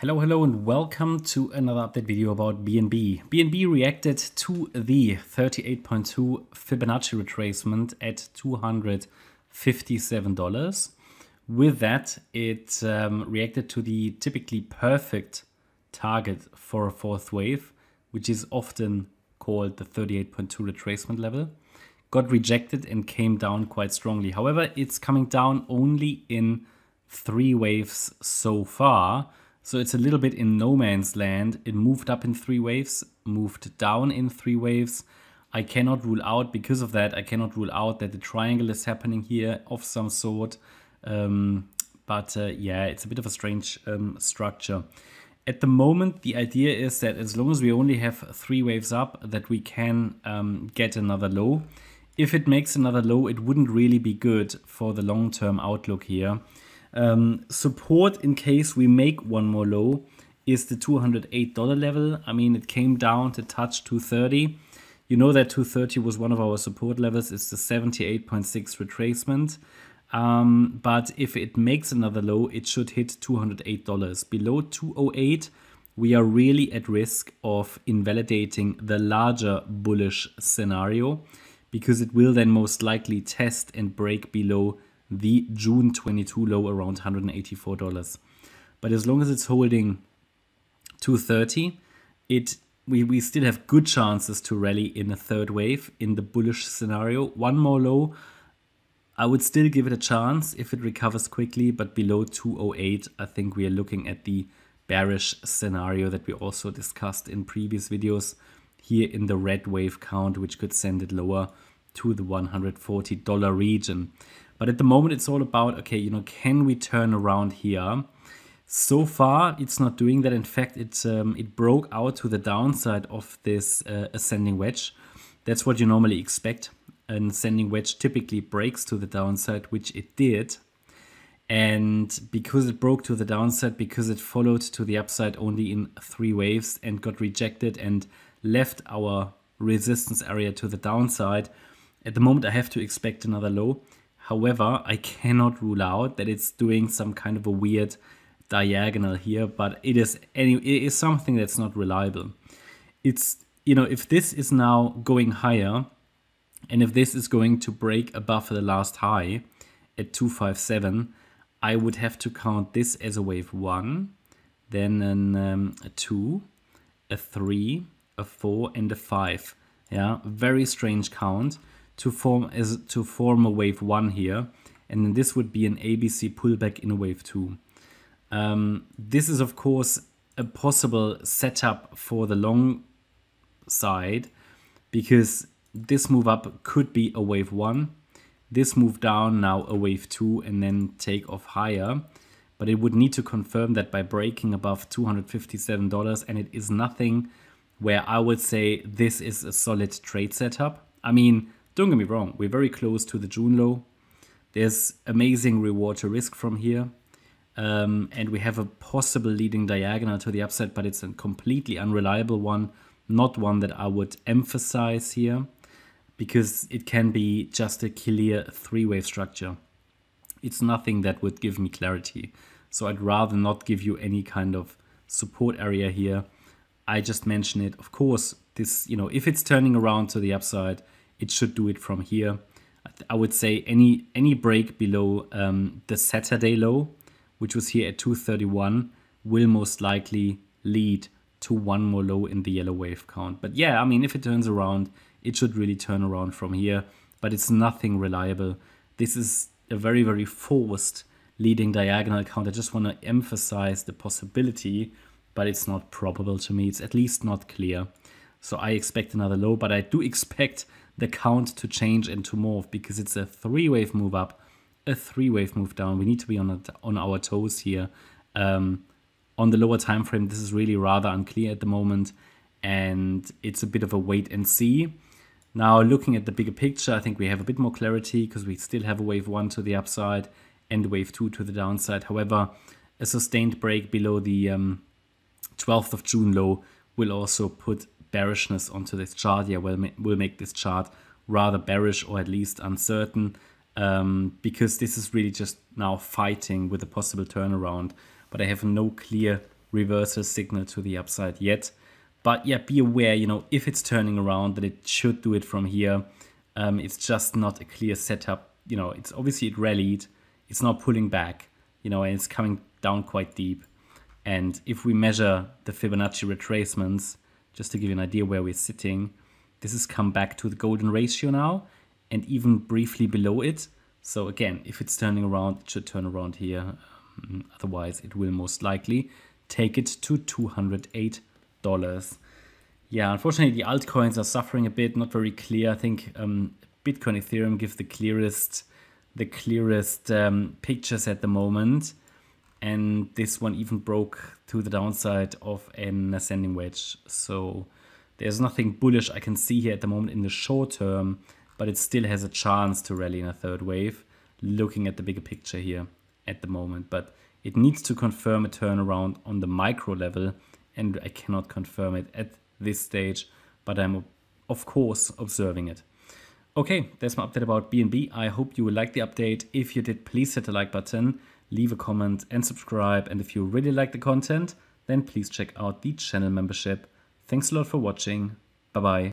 Hello, hello, and welcome to another update video about BNB. BNB reacted to the 38.2 Fibonacci retracement at $257. With that, it um, reacted to the typically perfect target for a fourth wave, which is often called the 38.2 retracement level. Got rejected and came down quite strongly. However, it's coming down only in three waves so far so it's a little bit in no man's land. It moved up in three waves, moved down in three waves. I cannot rule out, because of that, I cannot rule out that the triangle is happening here of some sort. Um, but uh, yeah, it's a bit of a strange um, structure. At the moment, the idea is that as long as we only have three waves up, that we can um, get another low. If it makes another low, it wouldn't really be good for the long-term outlook here. Um, support in case we make one more low is the $208 level. I mean, it came down to touch 230. You know that 230 was one of our support levels. It's the 78.6 retracement. Um, but if it makes another low, it should hit $208. Below 208, we are really at risk of invalidating the larger bullish scenario because it will then most likely test and break below the June 22 low around $184. But as long as it's holding 230, it we, we still have good chances to rally in a third wave in the bullish scenario. One more low, I would still give it a chance if it recovers quickly, but below 208, I think we are looking at the bearish scenario that we also discussed in previous videos here in the red wave count, which could send it lower to the $140 region. But at the moment, it's all about, okay, you know, can we turn around here? So far, it's not doing that. In fact, it, um, it broke out to the downside of this uh, ascending wedge. That's what you normally expect. An ascending wedge typically breaks to the downside, which it did. And because it broke to the downside, because it followed to the upside only in three waves and got rejected and left our resistance area to the downside, at the moment I have to expect another low. However, I cannot rule out that it's doing some kind of a weird diagonal here, but it is any it is something that's not reliable. It's you know, if this is now going higher and if this is going to break above the last high at 257, I would have to count this as a wave 1, then an, um, a 2, a 3, a 4 and a 5. Yeah, very strange count to form as to form a wave one here, and then this would be an ABC pullback in a wave two. Um, this is of course a possible setup for the long side because this move up could be a wave one, this move down now a wave two, and then take off higher. But it would need to confirm that by breaking above $257, and it is nothing where I would say this is a solid trade setup. I mean, don't get me wrong, we're very close to the June low. There's amazing reward to risk from here. Um, and we have a possible leading diagonal to the upside, but it's a completely unreliable one, not one that I would emphasize here, because it can be just a clear three-wave structure. It's nothing that would give me clarity. So I'd rather not give you any kind of support area here. I just mention it. Of course, this, you know, if it's turning around to the upside, it should do it from here. I would say any any break below um, the Saturday low, which was here at 231, will most likely lead to one more low in the yellow wave count. But yeah, I mean, if it turns around, it should really turn around from here, but it's nothing reliable. This is a very, very forced leading diagonal count. I just want to emphasize the possibility, but it's not probable to me. It's at least not clear. So I expect another low, but I do expect the count to change and to morph because it's a three wave move up, a three wave move down. We need to be on, a, on our toes here. Um, on the lower time frame, this is really rather unclear at the moment and it's a bit of a wait and see. Now looking at the bigger picture, I think we have a bit more clarity because we still have a wave one to the upside and wave two to the downside. However, a sustained break below the um, 12th of June low will also put bearishness onto this chart. Yeah, will will make this chart rather bearish or at least uncertain um, because this is really just now fighting with a possible turnaround. But I have no clear reversal signal to the upside yet. But yeah, be aware, you know, if it's turning around, that it should do it from here. Um, it's just not a clear setup. You know, it's obviously it rallied. It's now pulling back, you know, and it's coming down quite deep. And if we measure the Fibonacci retracements, just to give you an idea where we're sitting, this has come back to the golden ratio now and even briefly below it. So again, if it's turning around, it should turn around here. Um, otherwise, it will most likely take it to $208. Yeah, unfortunately, the altcoins are suffering a bit, not very clear. I think um, Bitcoin, Ethereum give the clearest, the clearest um, pictures at the moment. And this one even broke to the downside of an ascending wedge. So there's nothing bullish I can see here at the moment in the short term, but it still has a chance to rally in a third wave, looking at the bigger picture here at the moment. But it needs to confirm a turnaround on the micro level, and I cannot confirm it at this stage, but I'm of course observing it. Okay, that's my update about BNB. I hope you will like the update. If you did, please hit the like button, leave a comment and subscribe. And if you really like the content, then please check out the channel membership. Thanks a lot for watching. Bye bye.